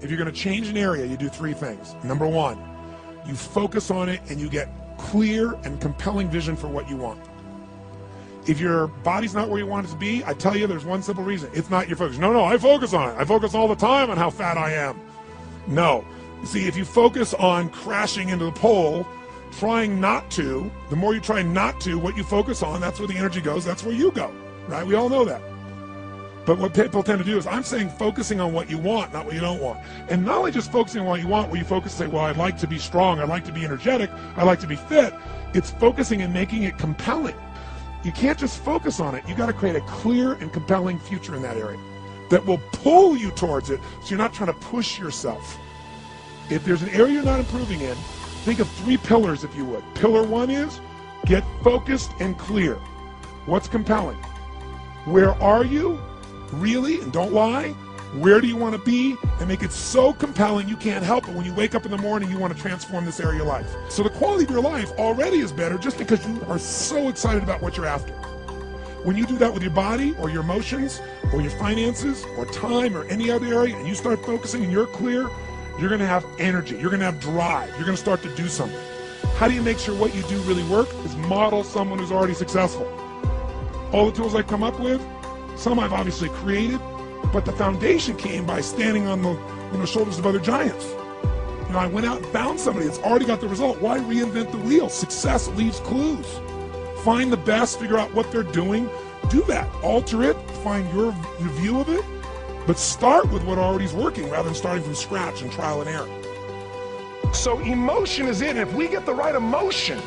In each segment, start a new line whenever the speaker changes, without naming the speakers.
if you're going to change an area, you do three things. Number one, you focus on it and you get clear and compelling vision for what you want. If your body's not where you want it to be, I tell you there's one simple reason. It's not your focus. No, no, I focus on it. I focus all the time on how fat I am. No. See, if you focus on crashing into the pole, trying not to, the more you try not to, what you focus on, that's where the energy goes, that's where you go. Right? We all know that. But what people tend to do is I'm saying focusing on what you want, not what you don't want. And not only just focusing on what you want, where you focus and say, well, I'd like to be strong, I'd like to be energetic, I'd like to be fit. It's focusing and making it compelling. You can't just focus on it. You got to create a clear and compelling future in that area that will pull you towards it so you're not trying to push yourself. If there's an area you're not improving in, think of three pillars if you would. Pillar one is get focused and clear. What's compelling? Where are you? Really? And don't lie. Where do you want to be? And make it so compelling you can't help it. When you wake up in the morning, you want to transform this area of life. So the quality of your life already is better just because you are so excited about what you're after. When you do that with your body or your emotions or your finances or time or any other area and you start focusing and you're clear, you're going to have energy. You're going to have drive. You're going to start to do something. How do you make sure what you do really work? Is model someone who's already successful. All the tools I come up with, some I've obviously created, but the foundation came by standing on the you know, shoulders of other giants. You know, I went out and found somebody that's already got the result. Why reinvent the wheel? Success leaves clues. Find the best, figure out what they're doing, do that. Alter it, find your, your view of it, but start with what already is working rather than starting from scratch and trial and error. So emotion is it. If we get the right emotion,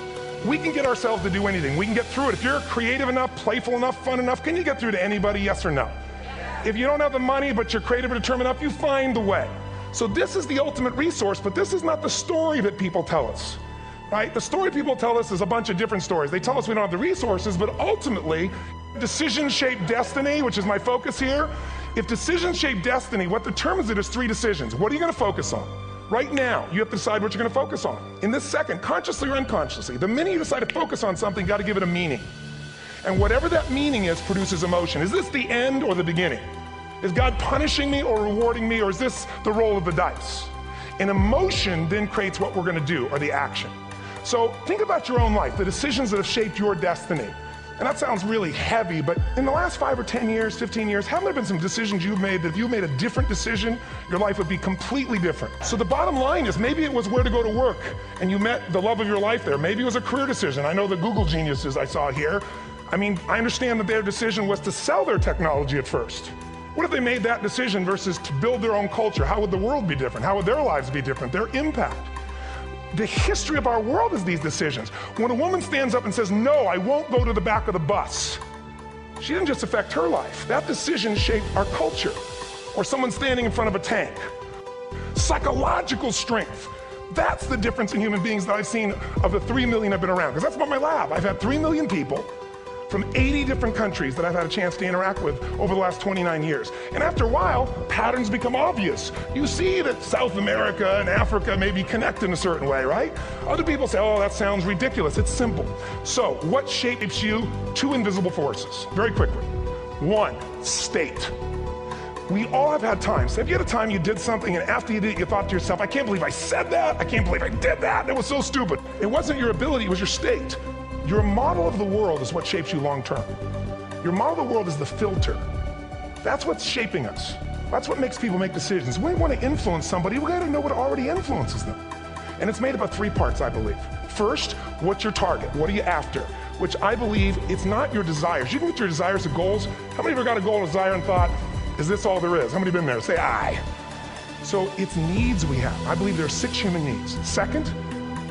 we can get ourselves to do anything. We can get through it. If you're creative enough, playful enough, fun enough, can you get through to anybody, yes or no? If you don't have the money, but you're creative and determined enough, you find the way. So this is the ultimate resource, but this is not the story that people tell us. Right? The story people tell us is a bunch of different stories. They tell us we don't have the resources, but ultimately, decision shaped destiny, which is my focus here. If decision shaped destiny, what determines it is three decisions. What are you going to focus on? Right now, you have to decide what you're going to focus on. In this second, consciously or unconsciously, the minute you decide to focus on something, you got to give it a meaning. And whatever that meaning is produces emotion. Is this the end or the beginning? Is God punishing me or rewarding me, or is this the roll of the dice? An emotion then creates what we're going to do, or the action. So think about your own life, the decisions that have shaped your destiny. And that sounds really heavy, but in the last five or 10 years, 15 years, haven't there been some decisions you've made that if you made a different decision, your life would be completely different? So the bottom line is maybe it was where to go to work and you met the love of your life there. Maybe it was a career decision. I know the Google geniuses I saw here. I mean, I understand that their decision was to sell their technology at first. What if they made that decision versus to build their own culture? How would the world be different? How would their lives be different? Their impact. The history of our world is these decisions. When a woman stands up and says, No, I won't go to the back of the bus, she didn't just affect her life. That decision shaped our culture. Or someone standing in front of a tank. Psychological strength. That's the difference in human beings that I've seen of the three million I've been around. Because that's about my lab. I've had three million people from 80 different countries that I've had a chance to interact with over the last 29 years. And after a while, patterns become obvious. You see that South America and Africa maybe connect in a certain way, right? Other people say, oh, that sounds ridiculous. It's simple. So, what shapes you? Two invisible forces. Very quickly. One, state. We all have had times. Have you had a time you did something and after you did it, you thought to yourself, I can't believe I said that. I can't believe I did that. It was so stupid. It wasn't your ability, it was your state. Your model of the world is what shapes you long term. Your model of the world is the filter. That's what's shaping us. That's what makes people make decisions. We want to influence somebody, we got to know what already influences them. And it's made up of three parts, I believe. First, what's your target? What are you after? Which I believe it's not your desires. You can get your desires and goals. How many of you got a goal, desire, and thought, is this all there is? How many been there? Say aye. So it's needs we have. I believe there are six human needs. Second,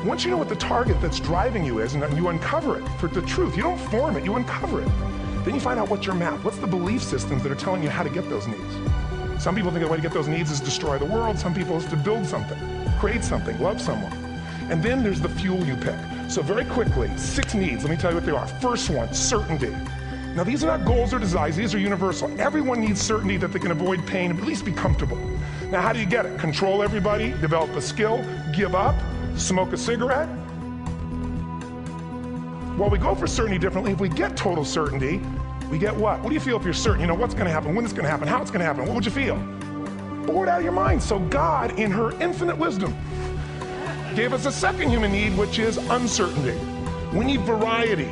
once you know what the target that's driving you is and you uncover it for the truth, you don't form it, you uncover it. Then you find out what's your map. What's the belief systems that are telling you how to get those needs? Some people think the way to get those needs is destroy the world. Some people is to build something, create something, love someone. And then there's the fuel you pick. So very quickly, six needs. Let me tell you what they are. First one, certainty. Now these are not goals or desires, these are universal. Everyone needs certainty that they can avoid pain and at least be comfortable. Now how do you get it? Control everybody, develop a skill, give up, smoke a cigarette? Well, we go for certainty differently. If we get total certainty, we get what? What do you feel if you're certain? You know what's going to happen, when it's going to happen, how it's going to happen. What would you feel? bored out of your mind. So God, in her infinite wisdom, gave us a second human need, which is uncertainty. We need variety.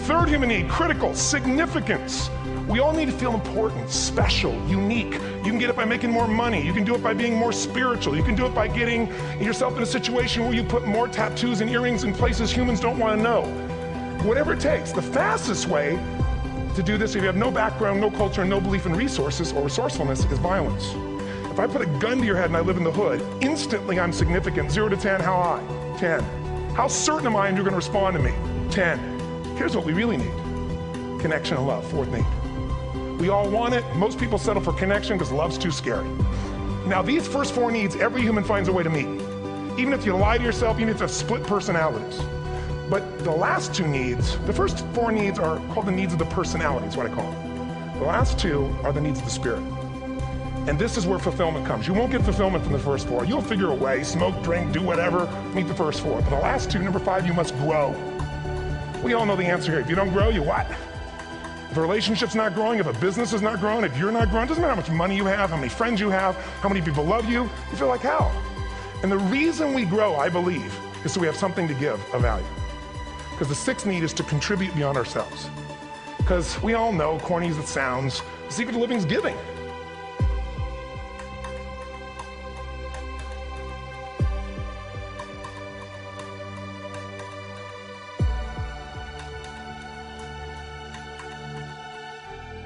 Third human need, critical, significance. We all need to feel important, special, unique. Get it by making more money. You can do it by being more spiritual. You can do it by getting yourself in a situation where you put more tattoos and earrings in places humans don't want to know. Whatever it takes. The fastest way to do this, if you have no background, no culture, no belief in resources or resourcefulness, is violence. If I put a gun to your head and I live in the hood, instantly I'm significant. Zero to 10, how high? 10. How certain am I and you're going to respond to me? 10. Here's what we really need connection and love, fourth need. We all want it. Most people settle for connection because love's too scary. Now, these first four needs, every human finds a way to meet. Even if you lie to yourself, you need to split personalities. But the last two needs, the first four needs are called the needs of the personality, is what I call them. The last two are the needs of the spirit. And this is where fulfillment comes. You won't get fulfillment from the first four. You'll figure a way, smoke, drink, do whatever, meet the first four. But the last two, number five, you must grow. We all know the answer here. If you don't grow, you what? If relationship's not growing, if a business is not growing, if you're not growing, doesn't matter how much money you have, how many friends you have, how many people love you, you feel like hell. And the reason we grow, I believe, is so we have something to give of value. Because the sixth need is to contribute beyond ourselves. Because we all know, corny as it sounds, the secret to living is giving.